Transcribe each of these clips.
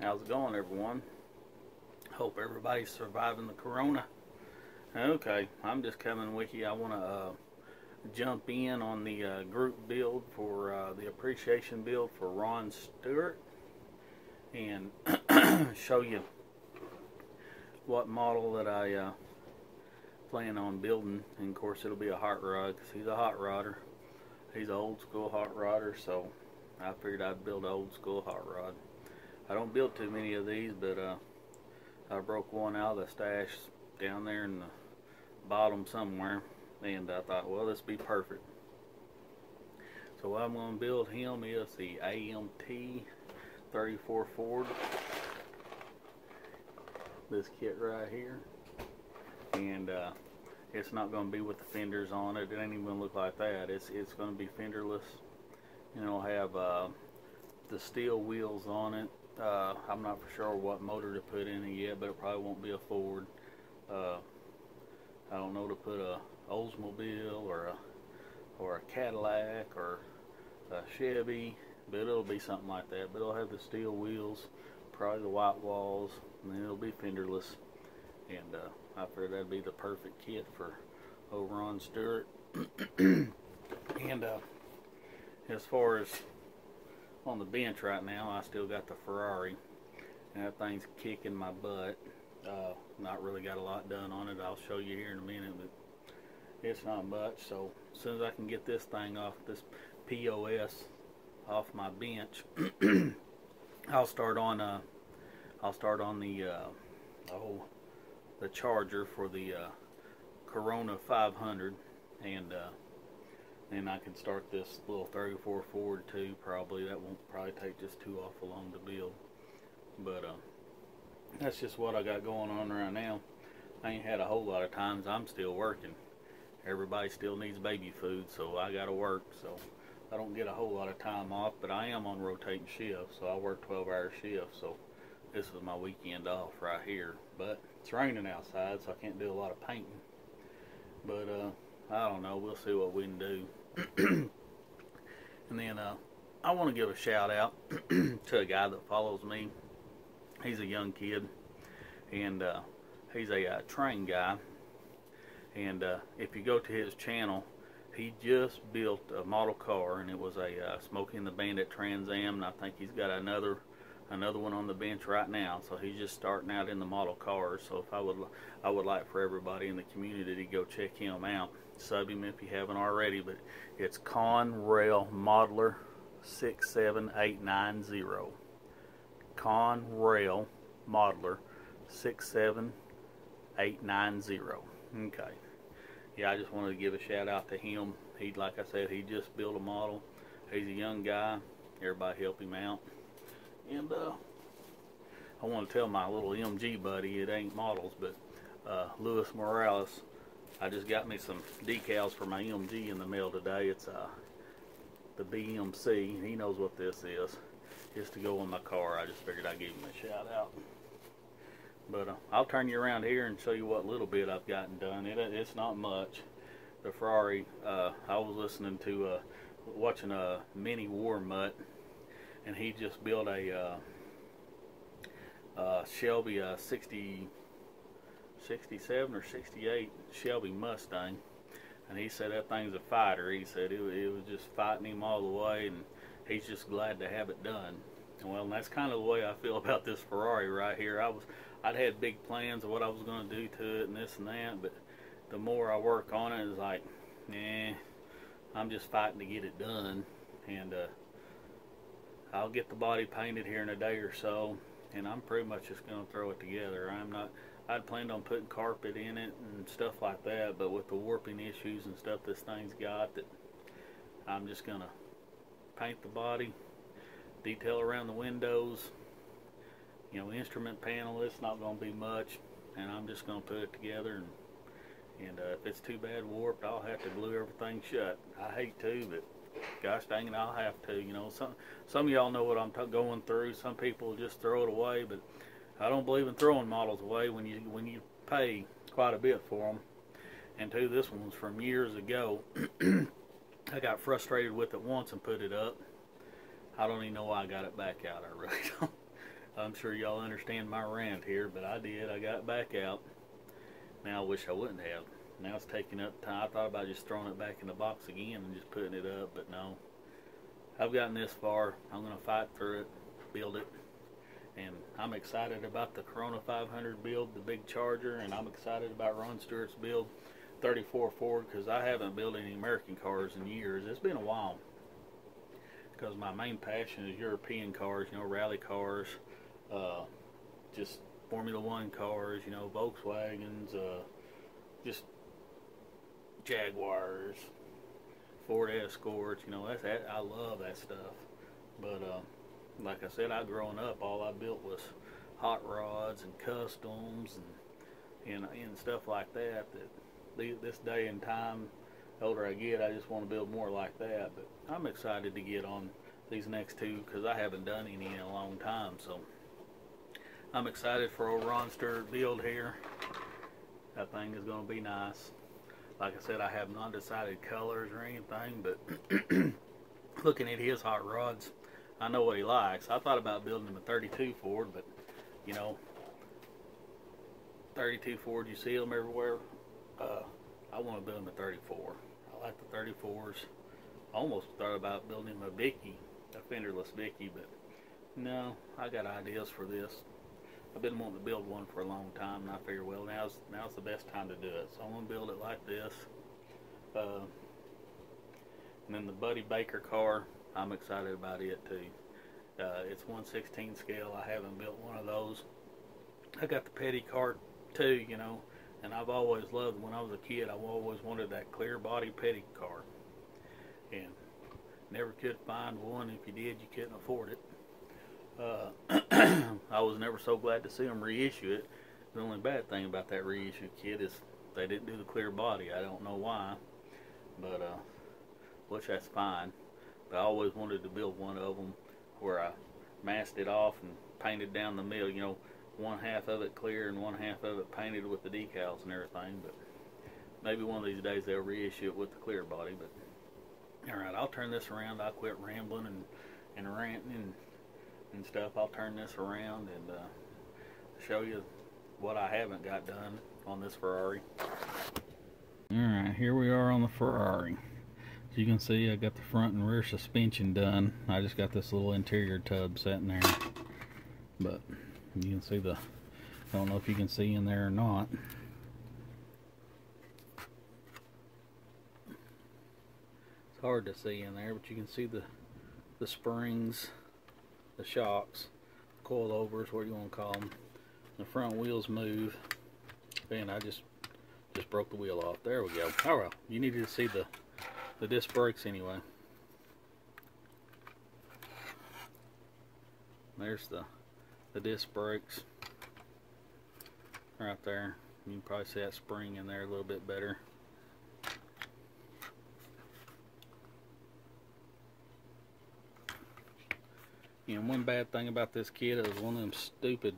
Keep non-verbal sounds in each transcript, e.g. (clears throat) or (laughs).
How's it going, everyone? Hope everybody's surviving the corona. Okay, I'm just coming with you. I want to uh, jump in on the uh, group build for uh, the appreciation build for Ron Stewart and (clears throat) show you what model that I uh, plan on building. And of course, it'll be a hot rod because he's a hot rodder. He's an old school hot rodder, so I figured I'd build an old school hot rod. I don't build too many of these, but uh, I broke one out of the stash down there in the bottom somewhere, and I thought, well, this be perfect. So what I'm going to build him is the AMT 34 Ford. This kit right here, and uh, it's not going to be with the fenders on it. It ain't even going to look like that. It's it's going to be fenderless. And it'll have uh, the steel wheels on it. Uh, I'm not for sure what motor to put in it yet, but it probably won't be a Ford. Uh, I don't know to put a Oldsmobile or a or a Cadillac or a Chevy, but it'll be something like that. But it'll have the steel wheels, probably the white walls, and then it'll be fenderless. And uh, I figured that'd be the perfect kit for old Ron Stewart. (clears throat) and uh, as far as on the bench right now, I still got the Ferrari, and that thing's kicking my butt. Uh, not really got a lot done on it. I'll show you here in a minute, but it's not much. So as soon as I can get this thing off this POS off my bench, (clears throat) I'll start on uh, I'll start on the uh, oh the charger for the uh, Corona 500, and uh, then I can start this little 34 Ford too. Probably that won't probably take just too awful long to build, but uh, that's just what I got going on right now. I ain't had a whole lot of times. I'm still working. Everybody still needs baby food, so I gotta work. So I don't get a whole lot of time off, but I am on rotating shifts, so I work 12-hour shifts. So this is my weekend off right here. But it's raining outside, so I can't do a lot of painting. But uh, I don't know. We'll see what we can do. And then uh, I want to give a shout out (clears throat) to a guy that follows me. He's a young kid, and uh, he's a uh, train guy. And uh, if you go to his channel, he just built a model car, and it was a uh, Smokey the Bandit Trans Am. And I think he's got another another one on the bench right now. So he's just starting out in the model cars. So if I would I would like for everybody in the community to go check him out. Sub him if you haven't already. But it's Conrail Modeler six seven eight nine zero. Conrail Modeler 67890. Okay. Yeah, I just wanted to give a shout out to him. He, like I said, he just built a model. He's a young guy. Everybody help him out. And uh, I want to tell my little MG buddy, it ain't models, but uh, Morales, I just got me some decals for my MG in the mail today. It's uh, the BMC. He knows what this is just to go in my car. I just figured I'd give him a shout out. But uh, I'll turn you around here and show you what little bit I've gotten done. It, it's not much. The Ferrari, uh, I was listening to, uh, watching a mini war mutt, and he just built a uh, uh, Shelby uh, 60, 67 or 68 Shelby Mustang. And he said that thing's a fighter. He said it, it was just fighting him all the way, and he's just glad to have it done. Well, that's kind of the way I feel (laughs) about this Ferrari right here. I was, I'd had big plans of what I was going to do to it and this and that, but the more I work on it, it's like, nah, I'm just fighting to get it done, and uh, I'll get the body painted here in a day or so, and I'm pretty much just going to throw it together. I'm not. I'd planned on putting carpet in it and stuff like that, but with the warping issues and stuff this thing's got, that I'm just gonna paint the body, detail around the windows, you know, instrument panel, it's not going to be much, and I'm just going to put it together, and, and uh, if it's too bad warped, I'll have to glue everything shut. I hate to, but gosh dang it, I'll have to, you know, some, some of y'all know what I'm going through, some people just throw it away, but I don't believe in throwing models away when you, when you pay quite a bit for them, and two, this one's from years ago, (clears throat) I got frustrated with it once and put it up. I don't even know why I got it back out. I really (laughs) don't. I'm sure y'all understand my rant here, but I did. I got back out. Now I wish I wouldn't have. Now it's taking up time. I thought about just throwing it back in the box again and just putting it up, but no. I've gotten this far. I'm going to fight through it, build it. And I'm excited about the Corona 500 build, the big Charger, and I'm excited about Ron Stewart's build, 34 Ford, because I haven't built any American cars in years. It's been a while. Because my main passion is European cars, you know, rally cars, uh, just Formula One cars, you know, Volkswagens, uh, just Jaguars, Ford Escorts, you know, that's that, I love that stuff. But uh, like I said, I growing up, all I built was hot rods and customs and and, and stuff like that. That this day and time, the older I get, I just want to build more like that. But I'm excited to get on these next two because I haven't done any in a long time. So. I'm excited for old Ron Stewart build here. That thing is going to be nice. Like I said, I have not decided colors or anything, but (clears throat) looking at his hot rods, I know what he likes. I thought about building him a 32 Ford, but you know, 32 Ford, you see them everywhere. Uh, I want to build him a 34. I like the 34s. I almost thought about building him a Vicky, a fenderless Vicky, but no, I got ideas for this. I've been wanting to build one for a long time, and I figure, well, now's now's the best time to do it. So I'm gonna build it like this. Uh, and then the Buddy Baker car, I'm excited about it too. Uh, it's 116 scale. I haven't built one of those. I got the petty cart too, you know, and I've always loved. When I was a kid, I always wanted that clear body petty car, and never could find one. If you did, you couldn't afford it. Uh, (clears throat) I was never so glad to see them reissue it. The only bad thing about that reissue kit is they didn't do the clear body. I don't know why, but uh, which that's fine. I always wanted to build one of them where I masked it off and painted down the middle. You know, one half of it clear and one half of it painted with the decals and everything. But maybe one of these days they'll reissue it with the clear body. But all right, I'll turn this around. I'll quit rambling and and ranting and and stuff. I'll turn this around and uh, show you what I haven't got done on this Ferrari. Alright, here we are on the Ferrari. You can see, I got the front and rear suspension done. I just got this little interior tub sitting there. But you can see the, I don't know if you can see in there or not. It's hard to see in there, but you can see the the springs the shocks, coilovers, what you want to call them. The front wheels move. And I just just broke the wheel off. There we go. Oh well, you needed to see the the disc brakes anyway. There's the the disc brakes right there. You can probably see that spring in there a little bit better. And one bad thing about this kit is one of them stupid,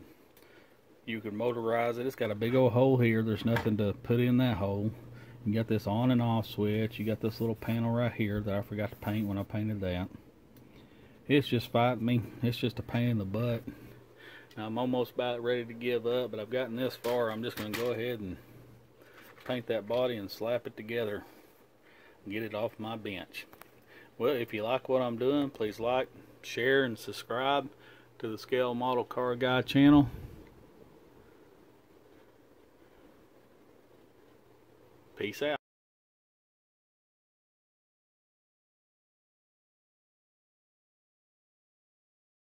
you can motorize it. It's got a big old hole here. There's nothing to put in that hole. You got this on and off switch. You got this little panel right here that I forgot to paint when I painted that. It's just fighting me. It's just a pain in the butt. I'm almost about ready to give up, but I've gotten this far. I'm just going to go ahead and paint that body and slap it together. Get it off my bench. Well, if you like what I'm doing, please like, share, and subscribe to the Scale Model Car Guy channel. Peace out.